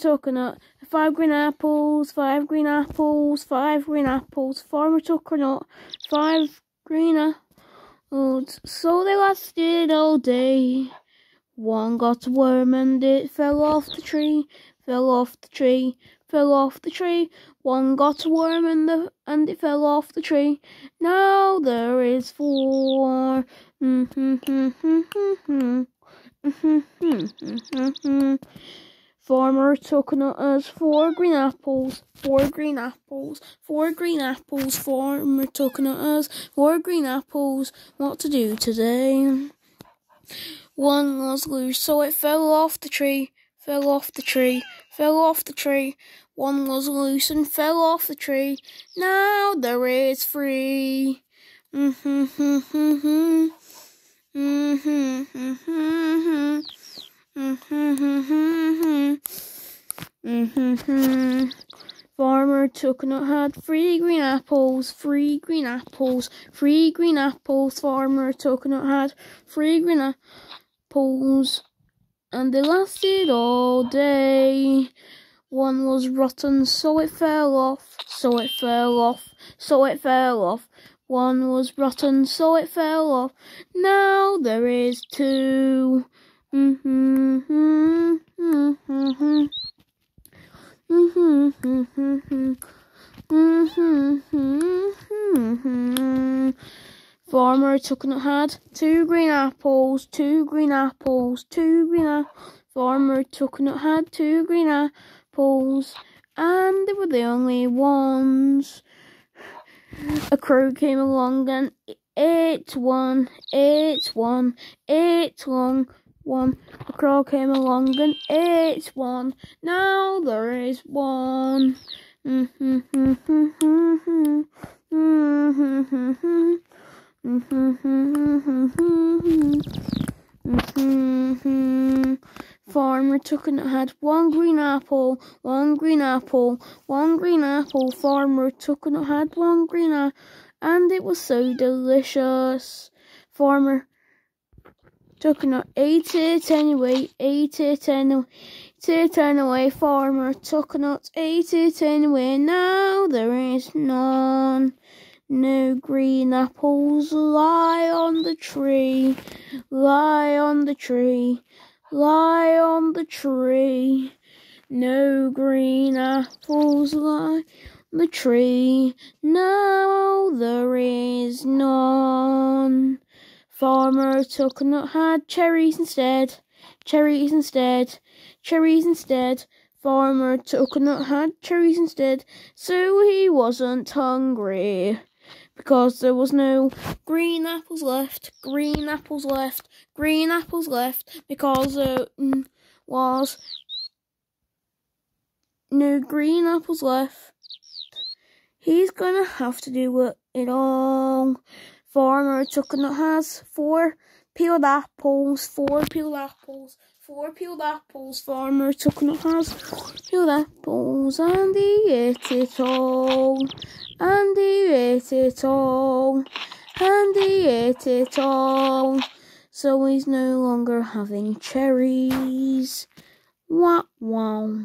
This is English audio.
Tuckernut. Five green apples, five green apples, five green apples. Farmer a. Five green apples. So they lasted all day. One got a worm and it fell off the tree, fell off the tree, fell off the tree. One got a worm and the and it fell off the tree. Now there is four. Farmer took us four green apples, four green apples, four green apples. Farmer took us four green apples. What to do today? One was loose, so it fell off the tree, fell off the tree, fell off the tree. One was loose and fell off the tree. Now there is three. Mm-hmm. Farmer Tuckernut had three green apples, three green apples, three green apples. Farmer and had three green apples, and they lasted all day. One was rotten, so it fell off, so it fell off, so it fell off. One was rotten, so it fell off. Now there is two. Mm-hmm. Mm-hmm. Mm-hmm, mm-hmm, mm-hmm, Farmer Tuckernut had two green apples, two green apples, two green apples. Farmer and had two green apples, and they were the only ones a crow came along and ate one, ate one, ate one, one. A crow came along and ate one. Now there is one. Farmer Tuckernut had one green apple, one green apple, one green apple. Farmer Tuckernut had one green apple, and it was so delicious. Farmer Tuckernut ate it anyway, ate it anyway, ate it anyway. Farmer Tuckernut ate it anyway. Now there is none. No green apples lie on the tree, lie on the tree lie on the tree. No green apples lie on the tree. Now there is none. Farmer and had cherries instead. Cherries instead. Cherries instead. Farmer Tuckernut had cherries instead, so he wasn't hungry because there was no green apples left, green apples left, green apples left, because there was no green apples left. He's gonna have to do it all. Farmer and has four peeled apples, four peeled apples, four peeled apples. Farmer and has peeled apples, and he ate it all. And he ate it all. And he ate it all. So he's no longer having cherries. Wow, wow.